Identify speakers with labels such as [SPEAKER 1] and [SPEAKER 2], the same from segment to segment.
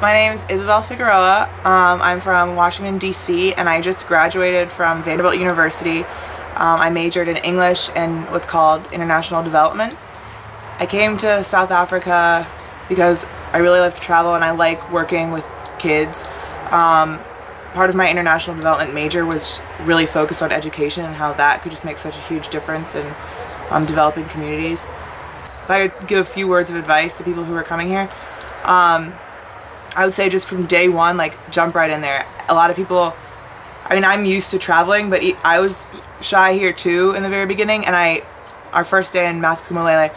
[SPEAKER 1] My name is Isabel Figueroa. Um, I'm from Washington, D.C., and I just graduated from Vanderbilt University. Um, I majored in English and what's called International Development. I came to South Africa because I really love to travel and I like working with kids. Um, part of my international development major was really focused on education and how that could just make such a huge difference in um, developing communities. If I could give a few words of advice to people who are coming here, um, I would say just from day one, like jump right in there. A lot of people, I mean, I'm used to traveling, but I was shy here too in the very beginning, and I, our first day in Masiphumelele,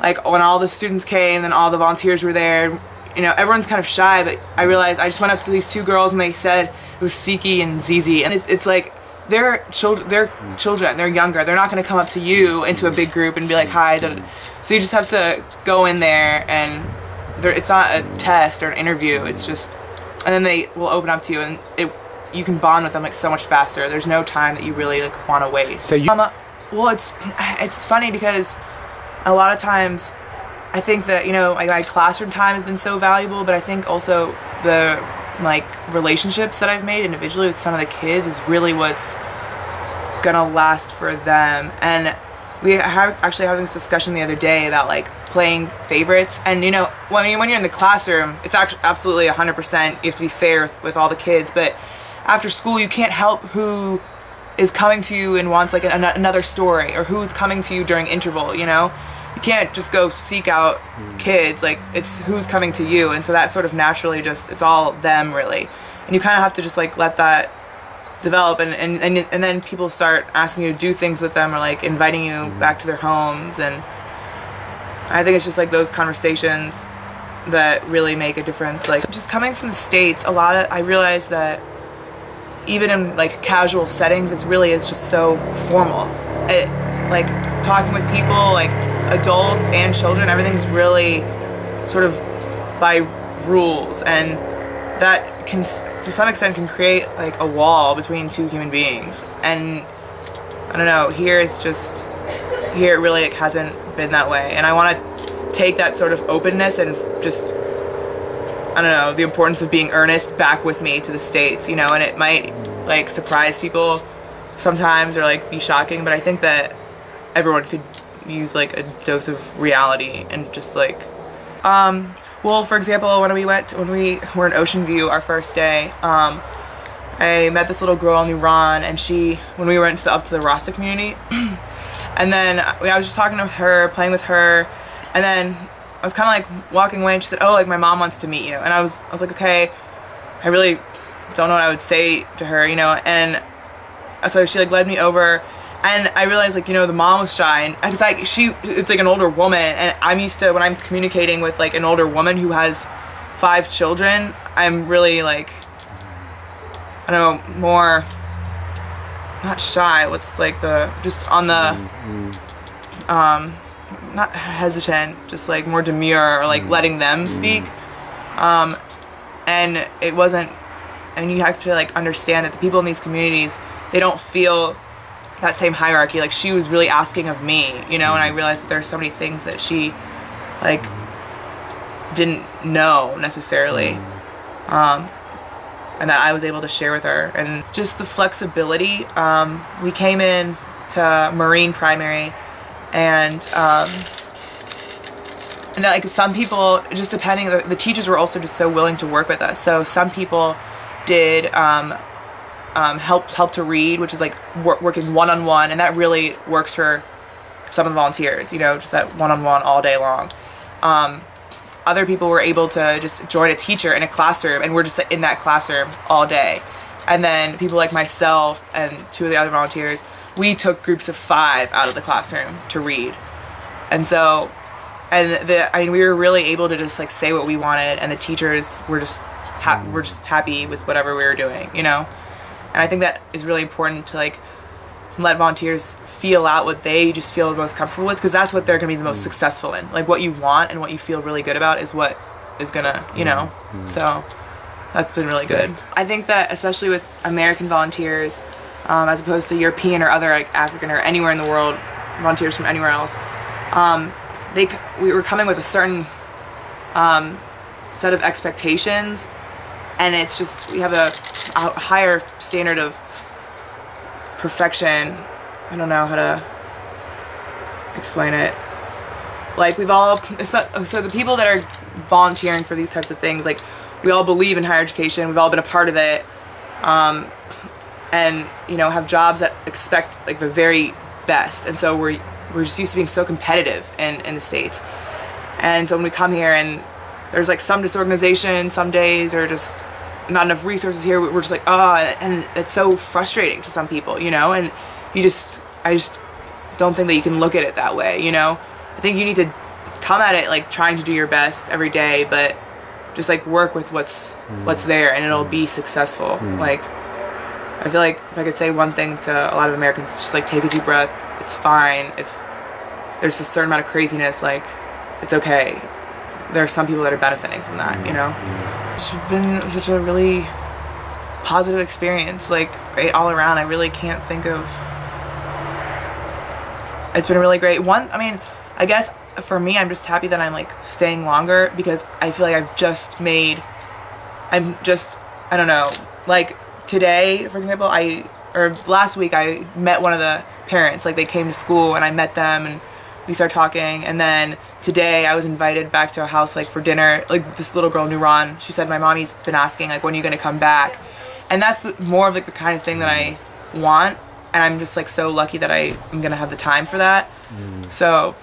[SPEAKER 1] like when all the students came and all the volunteers were there, you know, everyone's kind of shy, but I realized I just went up to these two girls and they said it was Siki and Zizi, and it's, it's like they're children, they're children, they're younger, they're not going to come up to you into a big group and be like, hi, so you just have to go in there and it's not a test or an interview, it's just, and then they will open up to you and it, you can bond with them like so much faster. There's no time that you really like want to waste.
[SPEAKER 2] So you,
[SPEAKER 1] um, well, it's, it's funny because a lot of times I think that, you know, like my classroom time has been so valuable, but I think also the like relationships that I've made individually with some of the kids is really what's gonna last for them. And we have actually having this discussion the other day about like playing favorites. And you know, when, you, when you're in the classroom, it's actually absolutely 100%. You have to be fair with, all the kids, but after school, you can't help who is coming to you and wants like an, another story or who's coming to you during interval, you know? you can't just go seek out hmm. kids like it's who's coming to you and so that sort of naturally just it's all them really and you kind of have to just like let that develop and, and, and, and then people start asking you to do things with them or like inviting you hmm. back to their homes and I think it's just like those conversations that really make a difference. Like just coming from the states a lot of I realize that even in like casual settings it really is just so formal. It like talking with people, like adults and children, everything's really sort of by rules. And that can to some extent can create like a wall between two human beings. And I don't know here it's just here it really like, hasn't been that way. And I want to take that sort of openness and just I don't know the importance of being earnest back with me to the states you know and it might like surprise people sometimes or like be shocking but I think that everyone could use like a dose of reality and just like um well for example when we went when we were in Ocean View our first day um I met this little girl named Ron and she when we went to the, up to the Rasta community and then I was just talking with her playing with her and then I was kind of like walking away and she said oh like my mom wants to meet you. And I was I was like okay I really don't know what I would say to her you know? And so she like led me over and I realized like you know the mom was shy and because like she it's like an older woman and I'm used to when I'm communicating with like an older woman who has five children I'm really like I don't know more not shy what's like the just on the um not hesitant just like more demure or like letting them speak. Um and it wasn't and you have to like understand that the people in these communities they don't feel that same hierarchy. Like she was really asking of me, you know, and I realized that there's so many things that she like didn't know necessarily. Um, and that I was able to share with her and just the flexibility. Um, we came in to Marine Primary and um, and like some people just depending the, the, teachers were also just so willing to work with us so some people did um, um, help help to read, which is like wor working one on one, and that really works for some of the volunteers. You know, just that one on one all day long. Um, other people were able to just join a teacher in a classroom, and we're just in that classroom all day. And then people like myself and two of the other volunteers, we took groups of five out of the classroom to read. And so, and the, I mean, we were really able to just like say what we wanted, and the teachers were just were just happy with whatever we were doing, you know. And I think that is really important to like let volunteers feel out what they just feel the most comfortable with because that's what they're going to be the most mm. successful in. Like what you want and what you feel really good about is what is going to, you know. Mm. So that's been really good. I think that especially with American volunteers um, as opposed to European or other like African or anywhere in the world, volunteers from anywhere else, um, they we were coming with a certain um, set of expectations and it's just we have a, a higher standard of perfection. I don't know how to explain it. Like we've all so the people that are volunteering for these types of things like we all believe in higher education. We've all been a part of it. Um, and you know have jobs that expect like the very best. And so we're we're just used to being so competitive in, in the states. And so when we come here and there's like some disorganization some days or just not enough resources here. We're just like ah oh, and it's so frustrating to some people you know and you just I just don't think that you can look at it that way you know? I think you need to come at it like trying to do your best every day but just like work with what's mm. what's there and it'll be successful. Mm. like I feel like if I could say one thing to a lot of Americans just like take a deep breath it's fine. If there's a certain amount of craziness like it's okay. There are some people that are benefiting from that you know it's been such a really positive experience like right, all around. I really can't think of it's been really great. One I mean I guess for me, I'm just happy that I'm like staying longer because I feel like I've just made, I'm just, I don't know, like today, for example, I, or last week I met one of the parents, like they came to school and I met them and we started talking and then today I was invited back to a house like for dinner, like this little girl, Nuran, she said my mommy's been asking like when are you going to come back? And that's the, more of like the kind of thing that I want and I'm just like so lucky that I am going to have the time for that. Mm. So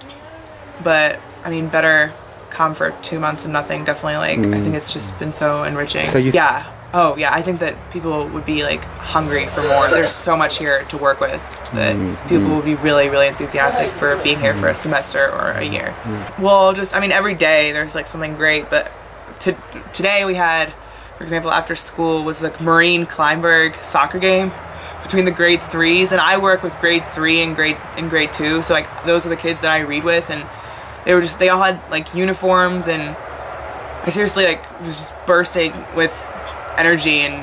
[SPEAKER 1] but I mean, better come for two months and nothing. Definitely, like mm. I think it's just been so enriching. So you yeah. Oh yeah, I think that people would be like hungry for more. There's so much here to work with that mm. people would be really, really enthusiastic for being here for a semester or a year. Mm. Well, just I mean, every day there's like something great. But to, today we had, for example, after school was the Marine Kleinberg soccer game between the grade threes, and I work with grade three and grade in grade two. So like those are the kids that I read with, and they were just they all had like uniforms and I seriously like was just bursting with energy and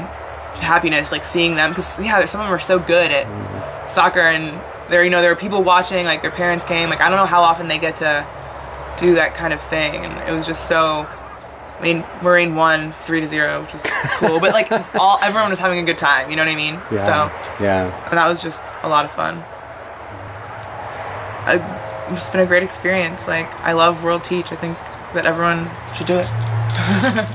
[SPEAKER 1] happiness like seeing them because yeah some of them are so good at mm-hmm. soccer and there you know there were people watching like their parents came like I don't know how often they get to do that kind of thing and it was just so I mean Marine won three to zero which was cool but like all everyone was having a good time you know what I mean
[SPEAKER 2] yeah
[SPEAKER 1] so
[SPEAKER 2] yeah
[SPEAKER 1] and that was just a lot of fun I, it's been a great experience. Like, I love WorldTeach. I think that everyone should do it.